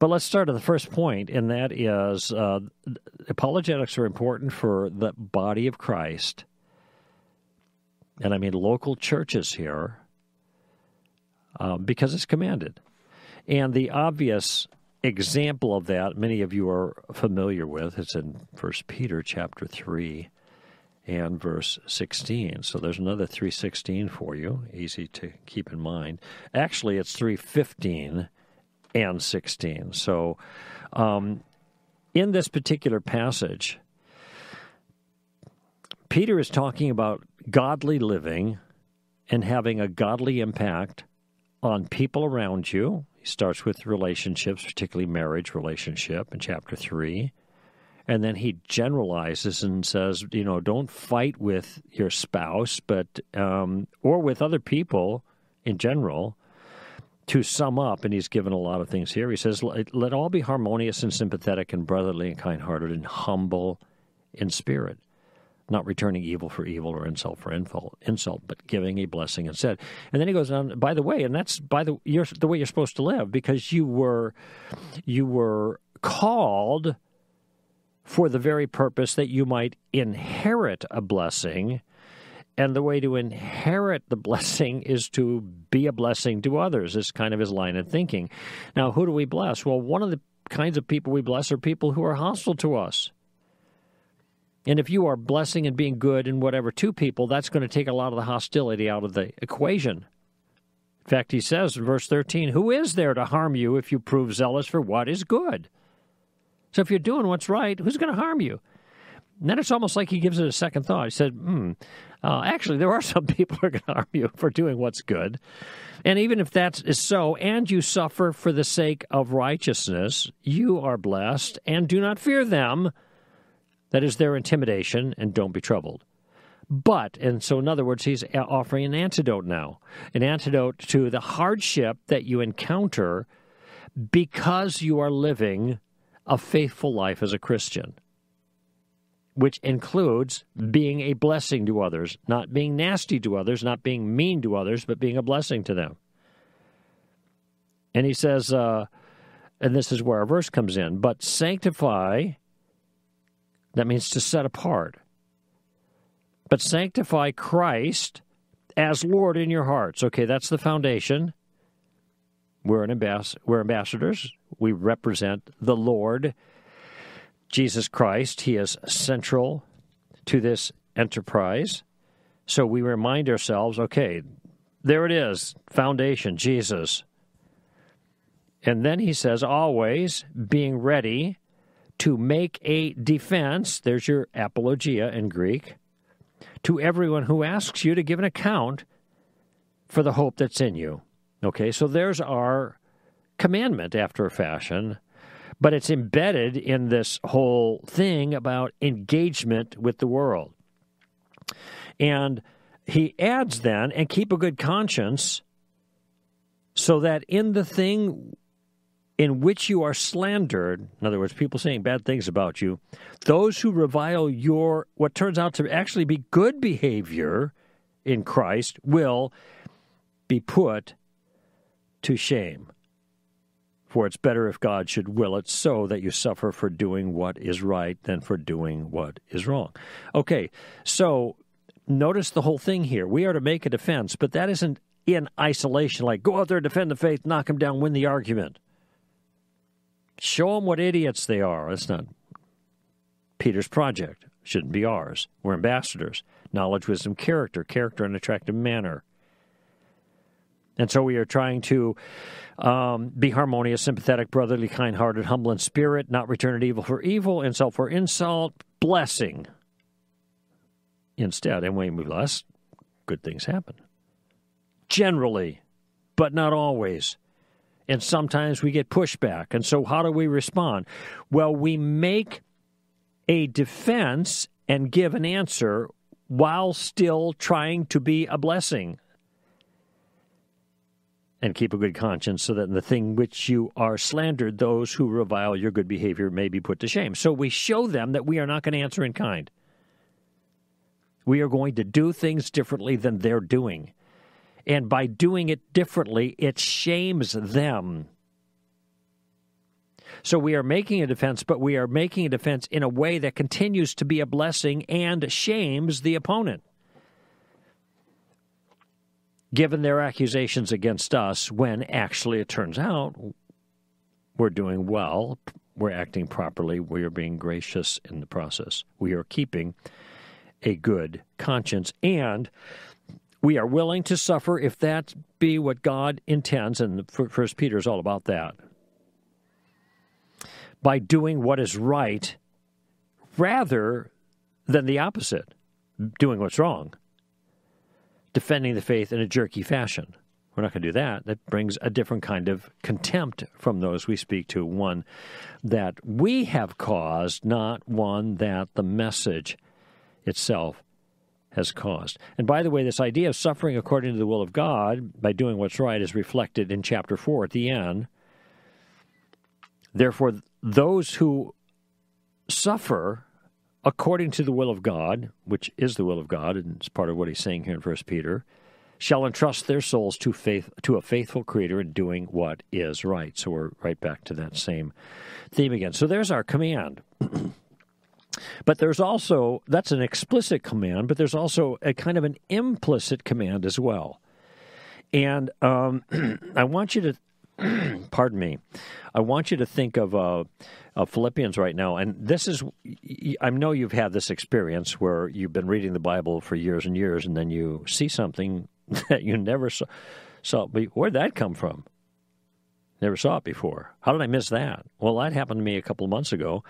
But let's start at the first point, and that is uh, apologetics are important for the body of Christ. And I mean local churches here, uh, because it's commanded. And the obvious example of that, many of you are familiar with, it's in First Peter chapter 3 and verse 16. So there's another 316 for you, easy to keep in mind. Actually, it's 315 and 16. So um, in this particular passage, Peter is talking about godly living and having a godly impact on people around you. He starts with relationships, particularly marriage relationship in chapter 3. And then he generalizes and says, you know, don't fight with your spouse, but um, or with other people in general. To sum up, and he's given a lot of things here. He says, "Let, let all be harmonious and sympathetic and brotherly and kind-hearted and humble in spirit." not returning evil for evil or insult for insult, but giving a blessing instead. And then he goes on. By the way, and that's by the you're, the way you're supposed to live because you were you were called for the very purpose that you might inherit a blessing. And the way to inherit the blessing is to be a blessing to others. Is kind of his line of thinking. Now, who do we bless? Well, one of the kinds of people we bless are people who are hostile to us. And if you are blessing and being good and whatever to people, that's going to take a lot of the hostility out of the equation. In fact, he says in verse 13, Who is there to harm you if you prove zealous for what is good? So if you're doing what's right, who's going to harm you? And then it's almost like he gives it a second thought. He said, hmm, uh, actually, there are some people who are going to harm you for doing what's good. And even if that is so, and you suffer for the sake of righteousness, you are blessed, and do not fear them. That is their intimidation, and don't be troubled. But, and so in other words, he's offering an antidote now, an antidote to the hardship that you encounter because you are living a faithful life as a Christian, which includes being a blessing to others, not being nasty to others, not being mean to others, but being a blessing to them. And he says, uh, and this is where our verse comes in, but sanctify, that means to set apart, but sanctify Christ as Lord in your hearts. Okay, that's the foundation. We're, an ambass- we're ambassadors. We represent the Lord, Jesus Christ. He is central to this enterprise. So we remind ourselves okay, there it is foundation, Jesus. And then he says, always being ready to make a defense. There's your apologia in Greek. To everyone who asks you to give an account for the hope that's in you. Okay, so there's our commandment after a fashion, but it's embedded in this whole thing about engagement with the world. And he adds then, and keep a good conscience, so that in the thing in which you are slandered, in other words, people saying bad things about you, those who revile your what turns out to actually be good behavior in Christ will be put to shame. For it's better if God should will it so that you suffer for doing what is right than for doing what is wrong. Okay, so notice the whole thing here. We are to make a defense, but that isn't in isolation, like go out there, defend the faith, knock them down, win the argument. Show them what idiots they are. That's not Peter's project. Shouldn't be ours. We're ambassadors. Knowledge, wisdom, character, character, and attractive manner. And so we are trying to um, be harmonious, sympathetic, brotherly, kind hearted, humble in spirit, not return evil for evil, insult for insult, blessing instead. And when we bless, good things happen. Generally, but not always. And sometimes we get pushback. And so, how do we respond? Well, we make a defense and give an answer while still trying to be a blessing and keep a good conscience, so that in the thing which you are slandered, those who revile your good behavior may be put to shame. So we show them that we are not going to answer in kind. We are going to do things differently than they're doing. And by doing it differently, it shames them. So we are making a defense, but we are making a defense in a way that continues to be a blessing and shames the opponent. Given their accusations against us, when actually it turns out we're doing well, we're acting properly, we are being gracious in the process, we are keeping a good conscience, and we are willing to suffer if that be what God intends. And First Peter is all about that by doing what is right rather than the opposite, doing what's wrong, defending the faith in a jerky fashion. We're not going to do that. That brings a different kind of contempt from those we speak to, one that we have caused, not one that the message itself has caused. And by the way, this idea of suffering according to the will of God by doing what's right is reflected in chapter 4 at the end. Therefore, those who suffer according to the will of God, which is the will of God, and it's part of what he's saying here in First Peter, shall entrust their souls to faith to a faithful Creator in doing what is right. So we're right back to that same theme again. So there's our command. but there's also that's an explicit command, but there's also a kind of an implicit command as well. And um, I want you to pardon me, I want you to think of, uh, of Philippians right now. And this is, I know you've had this experience where you've been reading the Bible for years and years, and then you see something that you never saw. saw where'd that come from? Never saw it before. How did I miss that? Well, that happened to me a couple of months ago,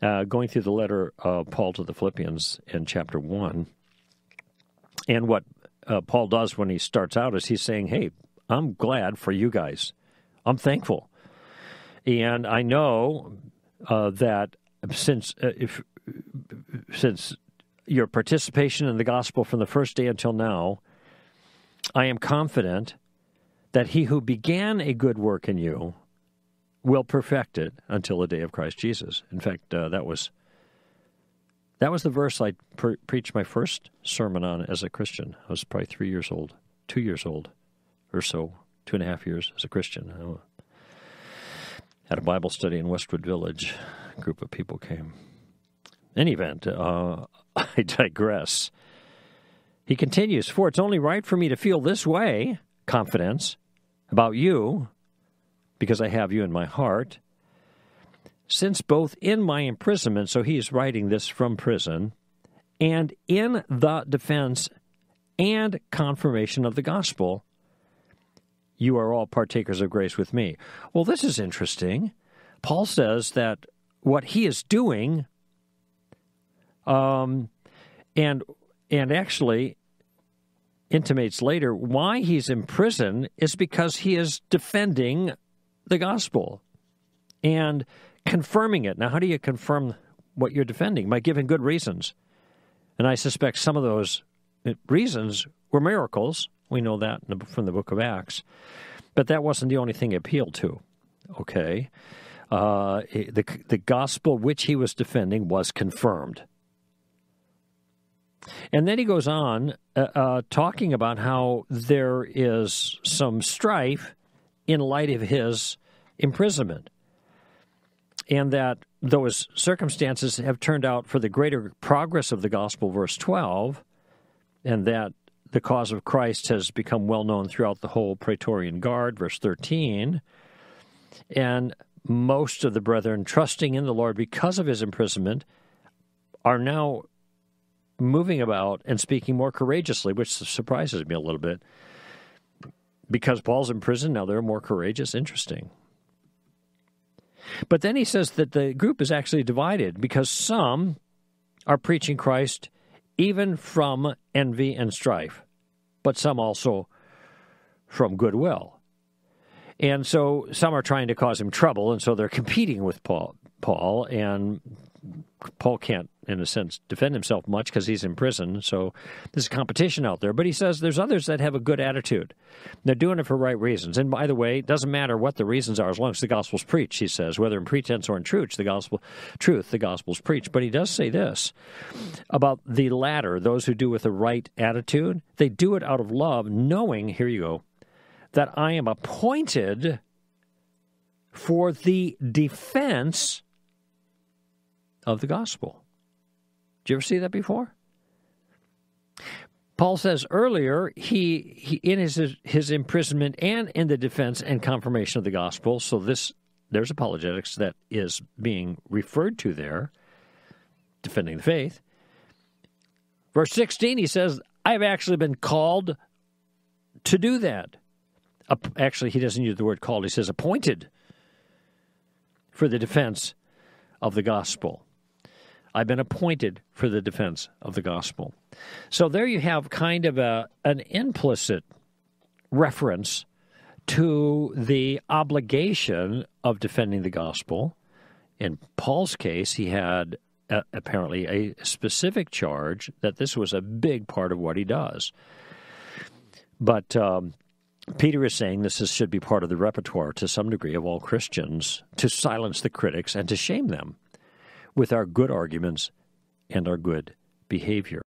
uh, going through the letter of Paul to the Philippians in chapter 1. And what uh, Paul does when he starts out is he's saying, Hey, I'm glad for you guys I'm thankful, and I know uh, that since uh, if since your participation in the gospel from the first day until now, I am confident that he who began a good work in you will perfect it until the day of Christ Jesus. In fact, uh, that was that was the verse I pre- preached my first sermon on as a Christian. I was probably three years old, two years old, or so two and a half years as a Christian. I had a Bible study in Westwood Village. A group of people came. In any event, uh, I digress. He continues, For it's only right for me to feel this way, confidence, about you, because I have you in my heart, since both in my imprisonment, so he is writing this from prison, and in the defense and confirmation of the gospel, you are all partakers of grace with me. Well, this is interesting. Paul says that what he is doing, um, and and actually intimates later why he's in prison is because he is defending the gospel and confirming it. Now, how do you confirm what you're defending? By giving good reasons. And I suspect some of those reasons were miracles we know that from the book of Acts. But that wasn't the only thing he appealed to. Okay? Uh, the, the gospel which he was defending was confirmed. And then he goes on uh, uh, talking about how there is some strife in light of his imprisonment. And that those circumstances have turned out for the greater progress of the gospel, verse 12, and that the cause of Christ has become well known throughout the whole Praetorian Guard, verse 13. And most of the brethren, trusting in the Lord because of his imprisonment, are now moving about and speaking more courageously, which surprises me a little bit. Because Paul's in prison, now they're more courageous. Interesting. But then he says that the group is actually divided because some are preaching Christ even from envy and strife, but some also from goodwill. And so some are trying to cause him trouble, and so they're competing with Paul. Paul and Paul can't, in a sense, defend himself much because he's in prison. So there's competition out there. But he says there's others that have a good attitude. They're doing it for right reasons. And by the way, it doesn't matter what the reasons are as long as the gospel's preached, he says, whether in pretense or in truth, the gospel truth, the gospel's preached. But he does say this about the latter, those who do with the right attitude, they do it out of love, knowing, here you go, that I am appointed for the defense of the gospel. Did you ever see that before? Paul says earlier he, he in his his imprisonment and in the defense and confirmation of the gospel. So this there's apologetics that is being referred to there, defending the faith. Verse 16, he says, I've actually been called to do that. Actually, he doesn't use the word called, he says appointed for the defense of the gospel. I've been appointed for the defense of the gospel. So there you have kind of a an implicit reference to the obligation of defending the gospel. In Paul's case, he had a, apparently a specific charge that this was a big part of what he does. But um, Peter is saying this is, should be part of the repertoire to some degree of all Christians to silence the critics and to shame them with our good arguments and our good behavior.